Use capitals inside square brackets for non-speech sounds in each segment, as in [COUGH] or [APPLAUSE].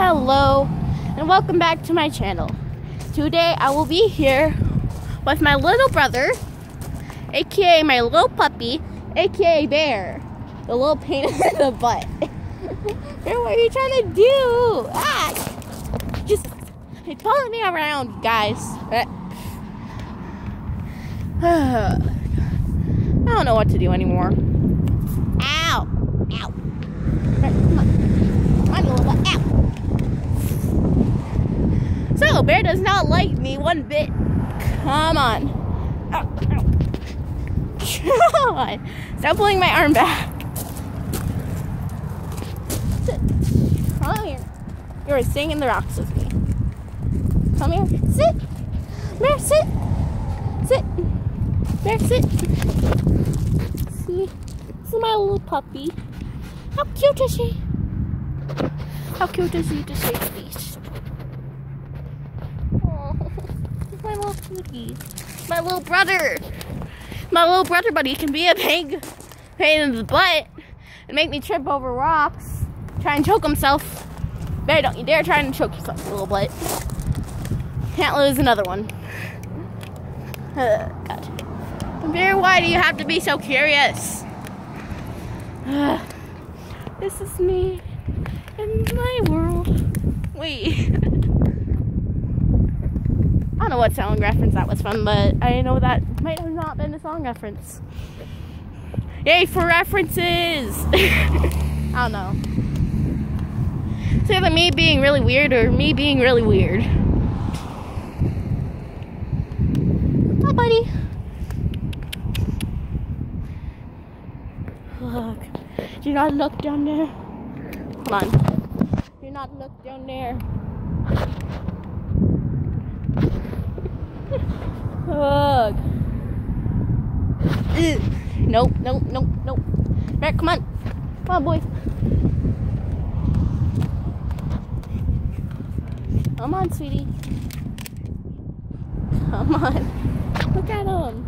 Hello, and welcome back to my channel. Today I will be here with my little brother, aka my little puppy, aka Bear, the little pain in the [LAUGHS] butt. Bear, [LAUGHS] what are you trying to do? Ah! Just it's following me around, guys. [SIGHS] I don't know what to do anymore. Ow! Ow! Come on. Come on, little butt. Ow! So, Bear does not like me one bit. Come on. Ow, ow. Come on. Stop pulling my arm back. Come here. You're staying in the rocks with me. Come here. Sit. Bear, sit. Sit. Bear, sit. See? Is my little puppy. How cute is she? How cute is he to say the least? Oh, my little cutie. My little brother. My little brother buddy can be a big pain in the butt and make me trip over rocks. Try and choke himself. Bear, don't you dare try and choke yourself, little butt. Can't lose another one. Uh, God. Bear, why do you have to be so curious? Uh, this is me in my world. Wait. [LAUGHS] Don't know what song reference that was from, but I know that might have not been a song reference. Yay for references! [LAUGHS] I don't know. It's either me being really weird or me being really weird. Hi, buddy. Look. Do not look down there. Hold on. Do not look down there. Look. Ugh. Nope, nope, nope, nope. Bear, come on. Come on, boy. Come on, sweetie. Come on. Look at him.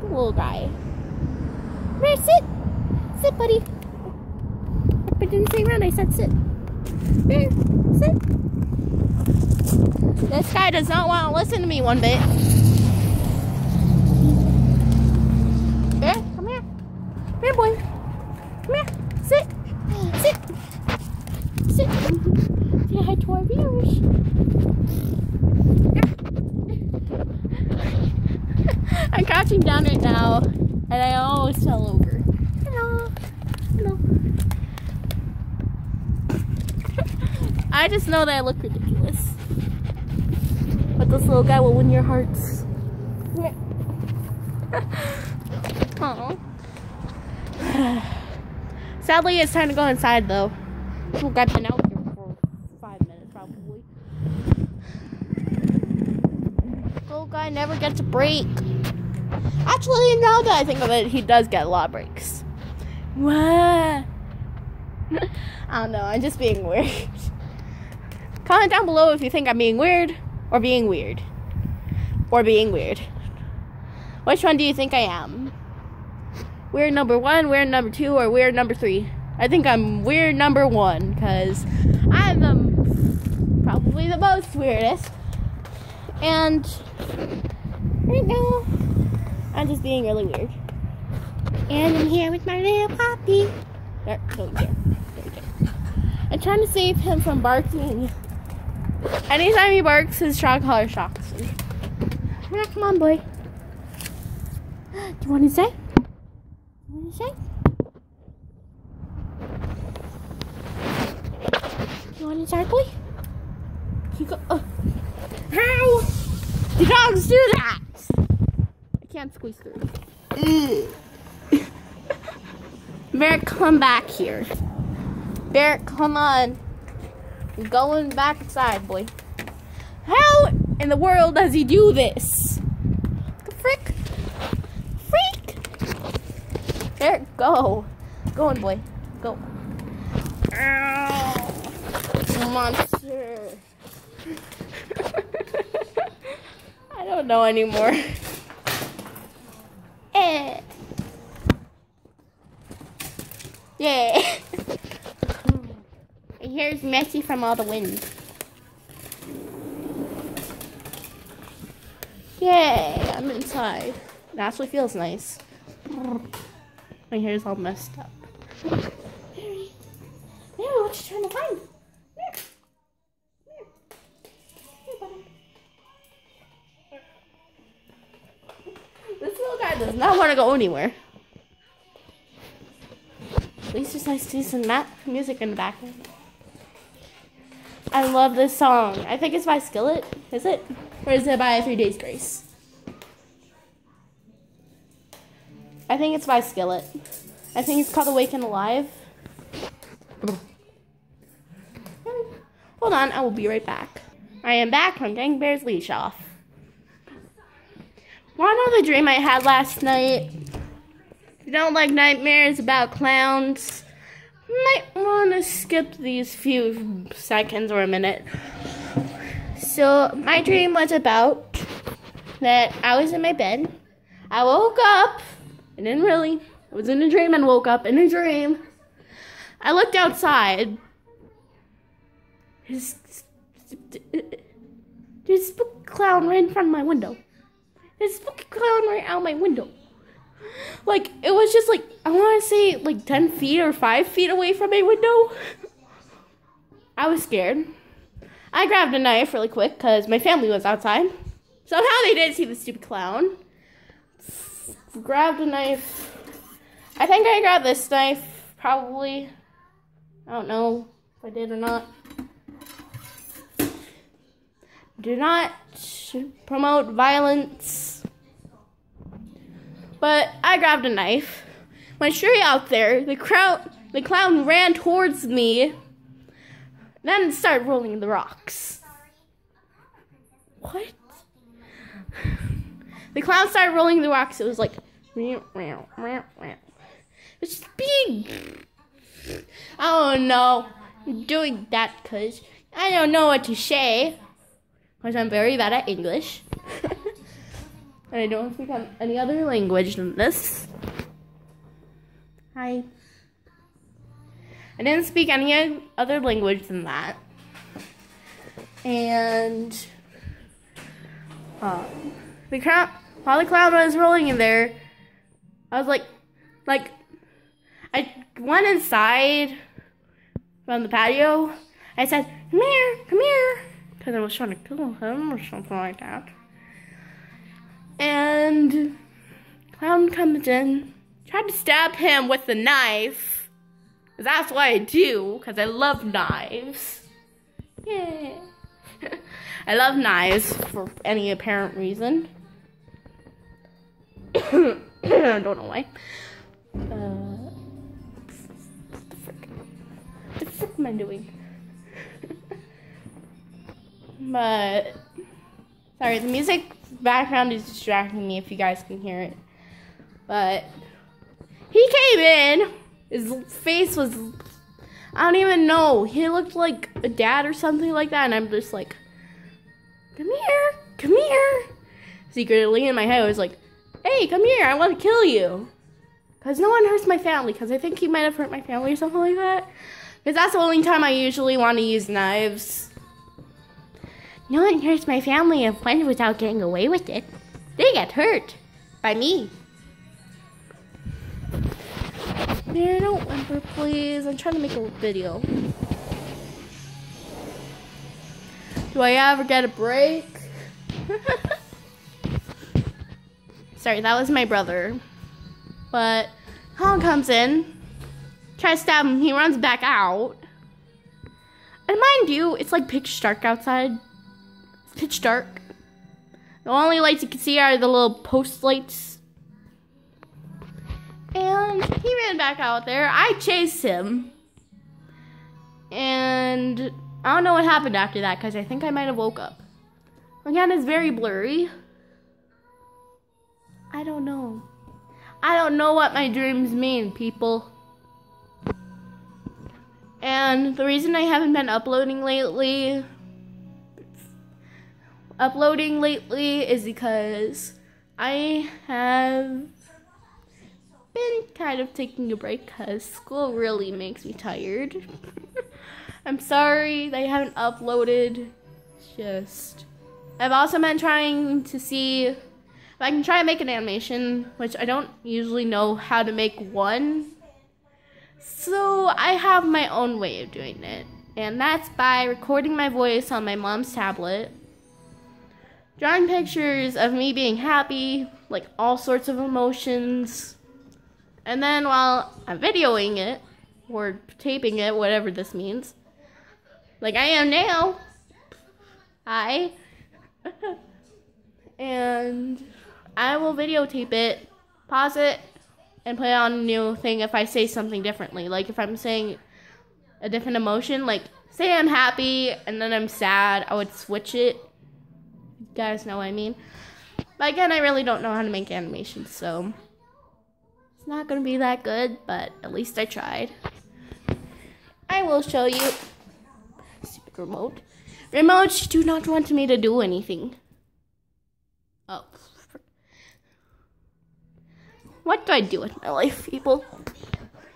The little guy. Bear, sit. Sit, buddy. I didn't say run, I said sit. Bear, sit. This guy does not want to listen to me one bit. Bear, come here. Bear boy. Come here. Sit. Sit. Sit. Say hi to our viewers. I'm crouching down right now, and I always fell over. Hello. [LAUGHS] Hello. I just know that I look ridiculous. But this little guy will win your hearts. [LAUGHS] Aww. [SIGHS] Sadly, it's time to go inside though. Little guy been out here for five minutes probably. Little guy never gets a break. Actually, now that I think of it, he does get a lot of breaks. What? [LAUGHS] I don't know. I'm just being weird. Comment down below if you think I'm being weird or being weird. Or being weird. Which one do you think I am? Weird number one, weird number two, or weird number three? I think I'm weird number one because I'm the, probably the most weirdest. And right now, I'm just being really weird. And I'm here with my little puppy. There, don't care. Don't care. I'm trying to save him from barking. Anytime he barks, his shock collar shocks him. Yeah, come on, boy. Do you want to say? You want to say? You want to start, boy? You go. Uh, how? The dogs do that. Can't squeeze through. [LAUGHS] Ugh. Bear, come back here. Bear, come on. Going back inside, boy. How in the world does he do this? Frick? Freak! There, go. Go on, boy. Go. Ow. Monster. [LAUGHS] I don't know anymore. [LAUGHS] Yeah. hair is messy from all the wind. Yay, I'm inside. It actually feels nice. My hair's all messed up. Mary, Mary, what you trying to find? Does not want to go anywhere. At least it's nice to see some ma- music in the background. I love this song. I think it's by Skillet. Is it? Or is it by Three Days Grace? I think it's by Skillet. I think it's called Awake and Alive. Hold on, I will be right back. I am back from Gang Bear's leash off. Know the dream I had last night? If you don't like nightmares about clowns, might want to skip these few seconds or a minute. So, my dream was about that I was in my bed. I woke up, and then really, I was in a dream and woke up in a dream. I looked outside. This, this clown right in front of my window. This spooky clown right out my window. Like, it was just like, I want to say like 10 feet or 5 feet away from my window. I was scared. I grabbed a knife really quick because my family was outside. Somehow they didn't see the stupid clown. Grabbed a knife. I think I grabbed this knife, probably. I don't know if I did or not. Do not promote violence. But I grabbed a knife. Went straight out there. The crowd, the clown ran towards me. Then started rolling the rocks. What? The clown started rolling the rocks. It was like, it's big. I don't know. Doing that because I don't know what to say. Because I'm very bad at English. And I don't speak any other language than this. Hi. I didn't speak any other language than that. And um, the clown, while the clown was rolling in there, I was like, like, I went inside from the patio. I said, "Come here, come here," because I was trying to kill him or something like that. And clown comes in, tried to stab him with the knife. That's what I do, because I love knives. Yeah. [LAUGHS] I love knives for any apparent reason. [COUGHS] I don't know why. Uh, what the? What the frick am I doing? [LAUGHS] but sorry, the music background is distracting me if you guys can hear it. But he came in. His face was I don't even know. He looked like a dad or something like that, and I'm just like, come here, come here. Secretly in my head, I was like, hey, come here, I want to kill you. Because no one hurts my family, because I think he might have hurt my family or something like that. Because that's the only time I usually want to use knives. No one hurts my family and friends without getting away with it. They get hurt by me. Man, don't whimper, please. I'm trying to make a video. Do I ever get a break? [LAUGHS] Sorry, that was my brother. But Colin comes in, tries to stab him, he runs back out. And mind you, it's like pitch dark outside. Pitch dark. The only lights you can see are the little post lights. And he ran back out there. I chased him. And I don't know what happened after that because I think I might have woke up. Again, it's very blurry. I don't know. I don't know what my dreams mean, people. And the reason I haven't been uploading lately uploading lately is because I have been kind of taking a break cuz school really makes me tired. [LAUGHS] I'm sorry they haven't uploaded. Just. I've also been trying to see if I can try and make an animation, which I don't usually know how to make one. So I have my own way of doing it. And that's by recording my voice on my mom's tablet, drawing pictures of me being happy, like all sorts of emotions. And then while I'm videoing it, or taping it, whatever this means, like I am now, I, [LAUGHS] and I will videotape it, pause it, and play on a new thing if I say something differently. Like if I'm saying a different emotion, like say I'm happy and then I'm sad, I would switch it. Guys know what I mean? But again, I really don't know how to make animations, so it's not gonna be that good, but at least I tried. I will show you. Stupid remote. Remotes do not want me to do anything. Oh. What do I do with my life, people?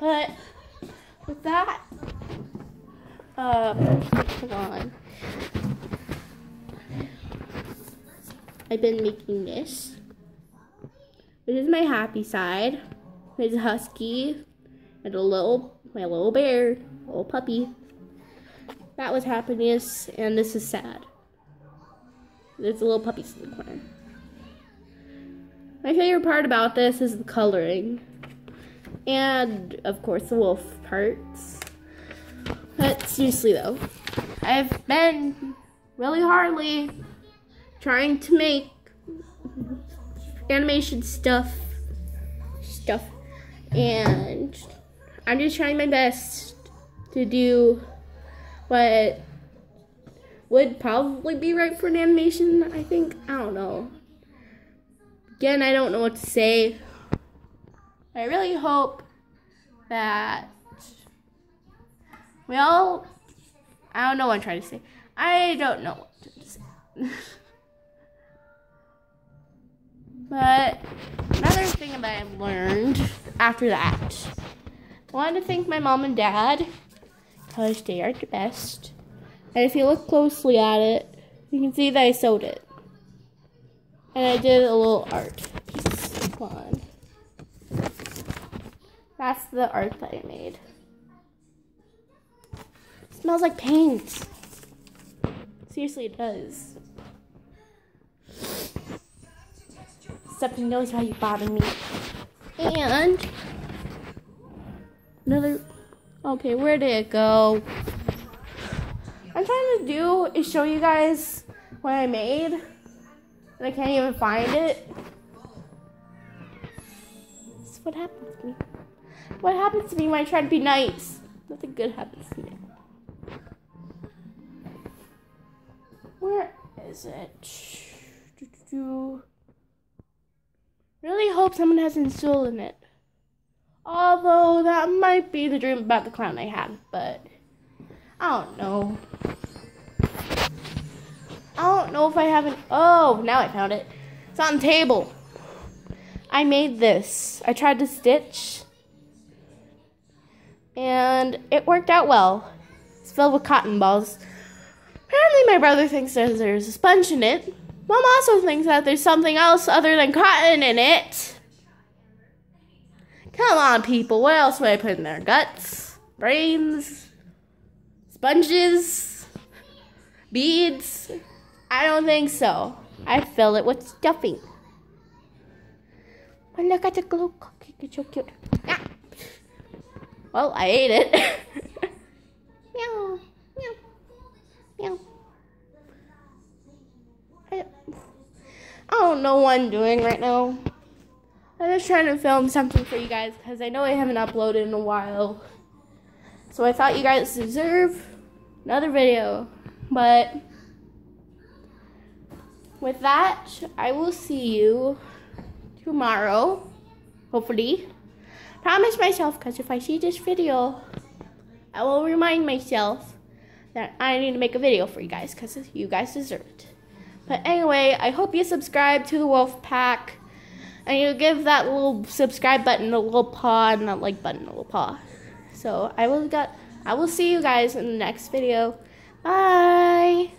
But with that, uh, hold on. I've been making this. This is my happy side. There's a husky and a little, my little bear, little puppy. That was happiness, and this is sad. There's a little puppy in the corner. My favorite part about this is the coloring. And, of course, the wolf parts. But seriously, though, I've been really hardly trying to make animation stuff. Stuff. And I'm just trying my best to do what would probably be right for an animation, I think. I don't know. Again, I don't know what to say. I really hope that we all. I don't know what I'm trying to say. I don't know what to say. [LAUGHS] but another thing that I've learned after that, I wanted to thank my mom and dad because they are the best. And if you look closely at it, you can see that I sewed it. And I did a little art piece. Come on. That's the art that I made. It smells like paint. Seriously, it does. Except knows how you bother me. And another. Okay, where did it go? I'm trying to do is show you guys what I made and I can't even find it. That's what happens to me. What happens to me when I try to be nice? Nothing good happens to me. Where is it? Really hope someone hasn't stolen it. Although that might be the dream about the clown I had, but I don't know. I don't know if I haven't. Oh, now I found it. It's on the table. I made this. I tried to stitch, and it worked out well. It's filled with cotton balls. Apparently, my brother thinks there's a sponge in it. Mom also thinks that there's something else other than cotton in it. Come on, people. What else would I put in there? Guts? Brains? Sponges? Beads? I don't think so. I fill it with stuffing. Look at the glue cookie. It's so cute. Yeah. Well, I ate it. [LAUGHS] meow. Meow. Meow. I don't know what I'm doing right now. I'm just trying to film something for you guys because I know I haven't uploaded in a while. So I thought you guys deserve another video. But with that, I will see you tomorrow, hopefully. Promise myself, because if I see this video, I will remind myself that I need to make a video for you guys, because you guys deserve it. But anyway, I hope you subscribe to the Wolf Pack, and you give that little subscribe button a little paw, and that like button a little paw. So I will got, I will see you guys in the next video. Bye.